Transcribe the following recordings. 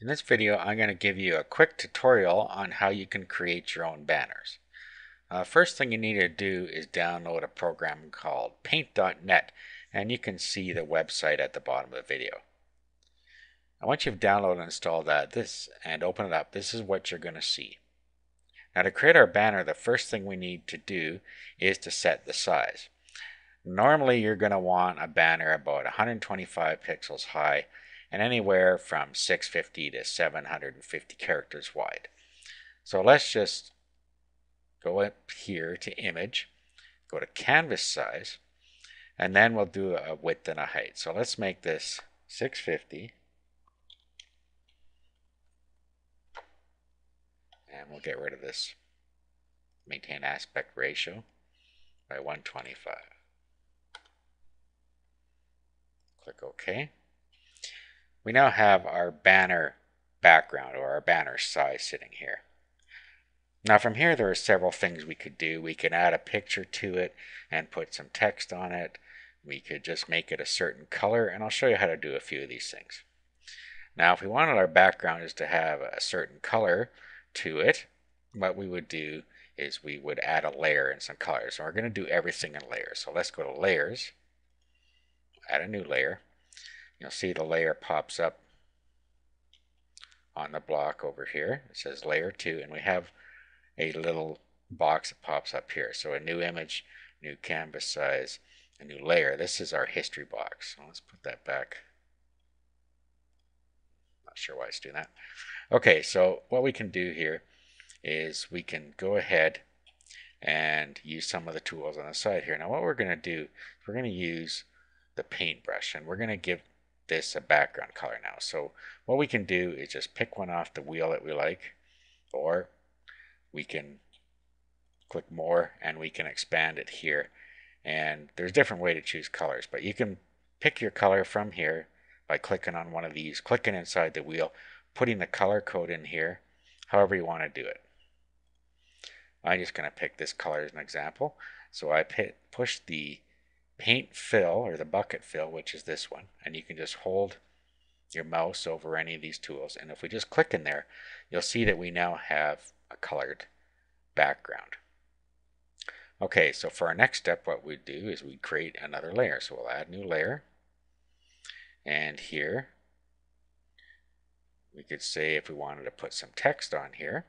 In this video I'm going to give you a quick tutorial on how you can create your own banners. Uh, first thing you need to do is download a program called paint.net and you can see the website at the bottom of the video. Once you've downloaded and installed that this and open it up this is what you're going to see. Now to create our banner the first thing we need to do is to set the size. Normally you're going to want a banner about 125 pixels high and anywhere from 650 to 750 characters wide. So let's just go up here to image, go to canvas size, and then we'll do a width and a height. So let's make this 650. And we'll get rid of this maintain aspect ratio by 125. Click OK we now have our banner background or our banner size sitting here. Now from here there are several things we could do. We can add a picture to it and put some text on it. We could just make it a certain color and I'll show you how to do a few of these things. Now if we wanted our background is to have a certain color to it, what we would do is we would add a layer and some colors. So we're going to do everything in layers. So let's go to layers, add a new layer, you'll see the layer pops up on the block over here. It says layer 2 and we have a little box that pops up here. So a new image, new canvas size, a new layer. This is our history box. So let's put that back. Not sure why it's doing that. Okay, so what we can do here is we can go ahead and use some of the tools on the side here. Now what we're going to do we're going to use the paintbrush and we're going to give this a background color now. So what we can do is just pick one off the wheel that we like, or we can click more and we can expand it here. And there's different way to choose colors, but you can pick your color from here by clicking on one of these, clicking inside the wheel, putting the color code in here, however you want to do it. I'm just going to pick this color as an example. So I push the paint fill or the bucket fill, which is this one, and you can just hold your mouse over any of these tools. And if we just click in there, you'll see that we now have a colored background. Okay, so for our next step, what we do is we create another layer. So we'll add new layer. And here, we could say if we wanted to put some text on here.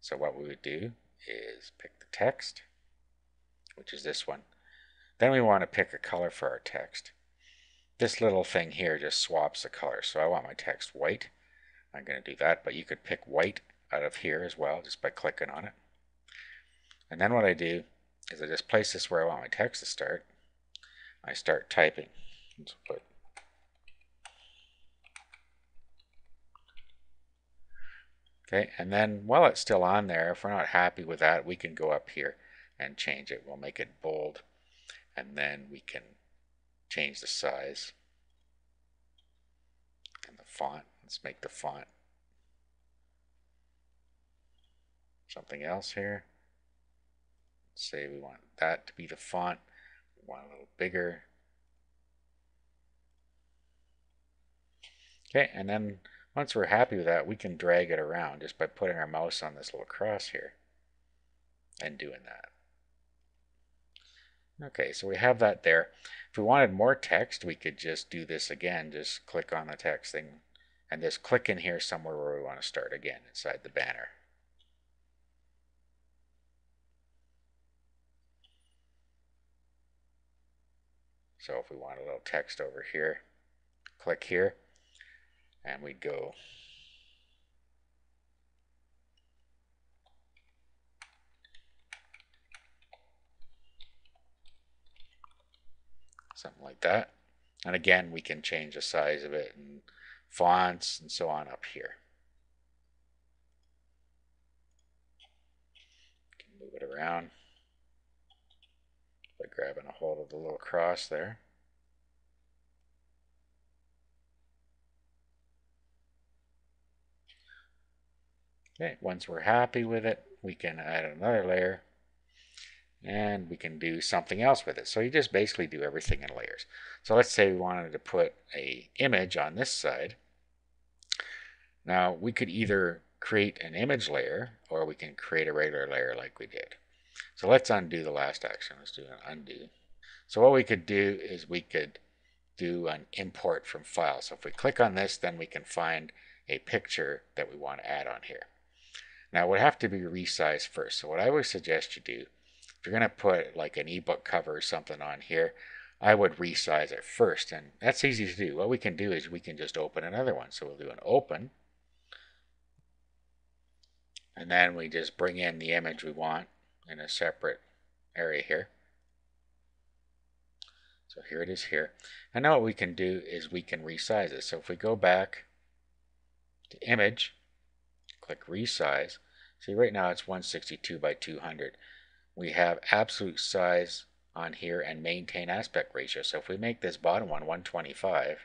So what we would do is pick the text, which is this one, then we want to pick a color for our text. This little thing here just swaps the color. So I want my text white. I'm going to do that, but you could pick white out of here as well just by clicking on it. And then what I do is I just place this where I want my text to start. I start typing. Let's put Okay, and then while it's still on there, if we're not happy with that, we can go up here and change it. We'll make it bold and then we can change the size and the font. Let's make the font something else here. Let's say we want that to be the font. We want a little bigger. Okay, and then once we're happy with that, we can drag it around just by putting our mouse on this little cross here and doing that. Okay, so we have that there. If we wanted more text, we could just do this again. Just click on the text thing and just click in here somewhere where we want to start again inside the banner. So if we want a little text over here, click here and we go something like that. And again, we can change the size of it and fonts and so on up here. Can move it around by grabbing a hold of the little cross there. Okay, once we're happy with it, we can add another layer and we can do something else with it. So you just basically do everything in layers. So let's say we wanted to put a image on this side. Now we could either create an image layer or we can create a regular layer like we did. So let's undo the last action. Let's do an undo. So what we could do is we could do an import from file. So if we click on this, then we can find a picture that we want to add on here. Now it would have to be resized first. So what I would suggest you do, if you're going to put like an ebook cover or something on here, I would resize it first. And that's easy to do. What we can do is we can just open another one. So we'll do an open. And then we just bring in the image we want in a separate area here. So here it is here. And now what we can do is we can resize it. So if we go back to image, click resize, see right now it's 162 by 200. We have absolute size on here and maintain aspect ratio. So if we make this bottom one 125,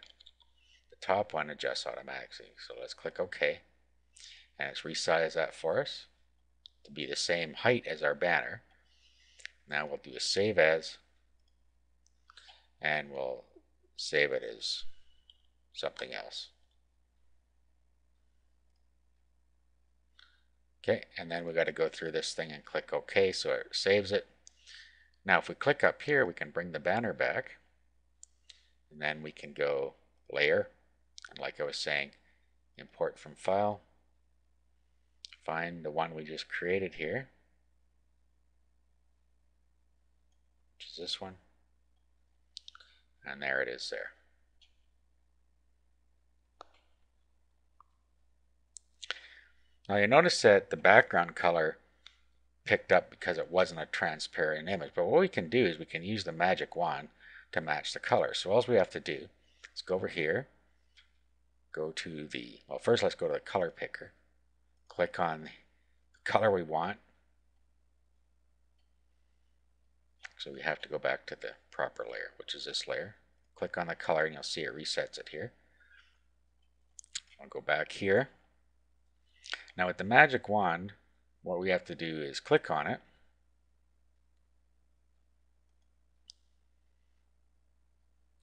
the top one adjusts automatically. So let's click OK. And it's resized that for us to be the same height as our banner. Now we'll do a save as and we'll save it as something else. Okay, and then we got to go through this thing and click OK so it saves it. Now if we click up here, we can bring the banner back. And then we can go Layer, and like I was saying, import from File, find the one we just created here, which is this one. And there it is there. Now you notice that the background color picked up because it wasn't a transparent image. But what we can do is we can use the magic wand to match the color. So all we have to do is go over here, go to the, well first let's go to the color picker, click on the color we want. So we have to go back to the proper layer, which is this layer. Click on the color and you'll see it resets it here. I'll go back here. Now with the magic wand, what we have to do is click on it.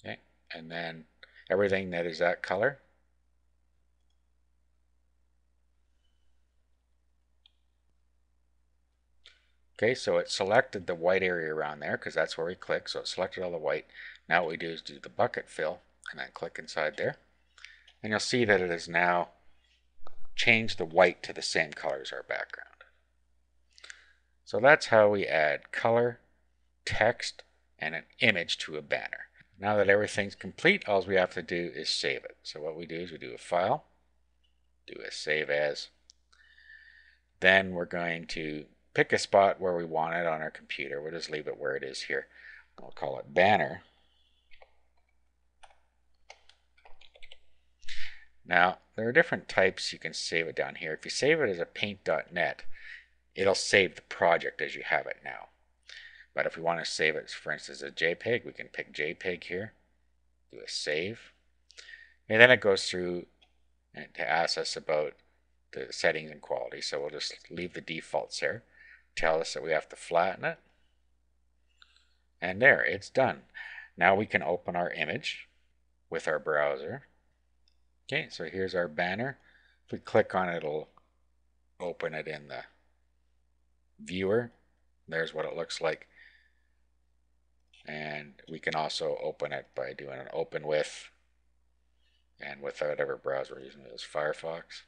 Okay, and then everything that is that color. Okay, so it selected the white area around there because that's where we click. So it selected all the white. Now what we do is do the bucket fill and then click inside there. And you'll see that it is now changed the white to the same color as our background. So that's how we add color, text, and an image to a banner. Now that everything's complete, all we have to do is save it. So what we do is we do a file, do a save as. Then we're going to pick a spot where we want it on our computer. We'll just leave it where it is here. We'll call it banner. Now, there are different types you can save it down here. If you save it as a paint.net, it'll save the project as you have it now. But if we want to save it, for instance, as a JPEG, we can pick JPEG here, do a save. And then it goes through and to ask us about the settings and quality. So we'll just leave the defaults there. Tell us that we have to flatten it. And there, it's done. Now we can open our image with our browser. Okay, so here's our banner. If we click on it, it'll open it in the viewer. There's what it looks like. And we can also open it by doing an open with and with whatever browser we're using, is Firefox.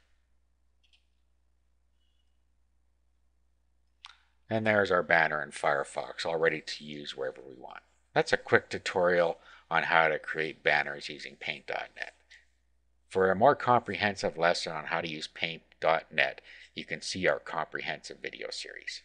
And there's our banner in Firefox, all ready to use wherever we want. That's a quick tutorial on how to create banners using Paint.net. For a more comprehensive lesson on how to use Paint.net, you can see our comprehensive video series.